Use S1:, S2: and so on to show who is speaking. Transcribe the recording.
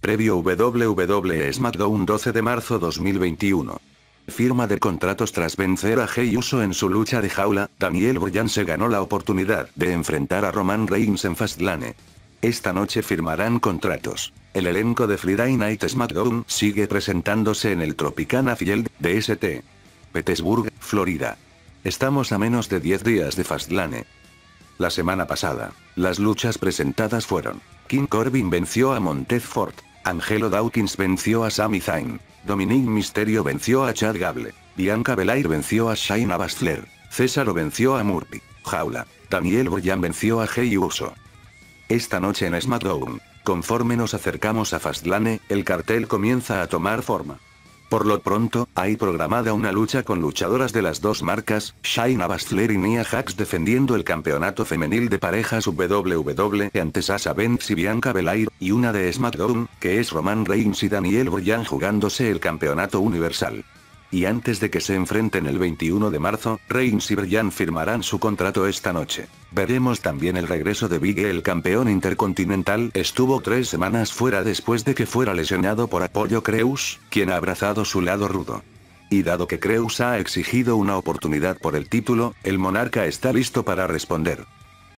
S1: Previo WWE SmackDown 12 de marzo 2021. Firma de contratos tras vencer a Jey Uso en su lucha de jaula, Daniel Bryan se ganó la oportunidad de enfrentar a Roman Reigns en Fastlane. Esta noche firmarán contratos. El elenco de Friday Night SmackDown sigue presentándose en el Tropicana Field, de St. Petersburg, Florida. Estamos a menos de 10 días de Fastlane. La semana pasada, las luchas presentadas fueron, King Corbin venció a Montez Ford, Angelo Dawkins venció a Sami Zayn, Dominic Mysterio venció a Chad Gable, Bianca Belair venció a Shayna Baszler, Césaro venció a Murphy, Jaula, Daniel Bryan venció a Jey Uso. Esta noche en SmackDown, conforme nos acercamos a Fastlane, el cartel comienza a tomar forma. Por lo pronto, hay programada una lucha con luchadoras de las dos marcas, Shayna Baszler y Nia Jax defendiendo el campeonato femenil de parejas WWE ante Sasha Banks y Bianca Belair, y una de SmackDown, que es Roman Reigns y Daniel Bryan jugándose el campeonato universal. Y antes de que se enfrenten el 21 de marzo, Reigns y Bryan firmarán su contrato esta noche. Veremos también el regreso de Big E el campeón intercontinental estuvo tres semanas fuera después de que fuera lesionado por Apollo Creus, quien ha abrazado su lado rudo. Y dado que Creus ha exigido una oportunidad por el título, el monarca está listo para responder.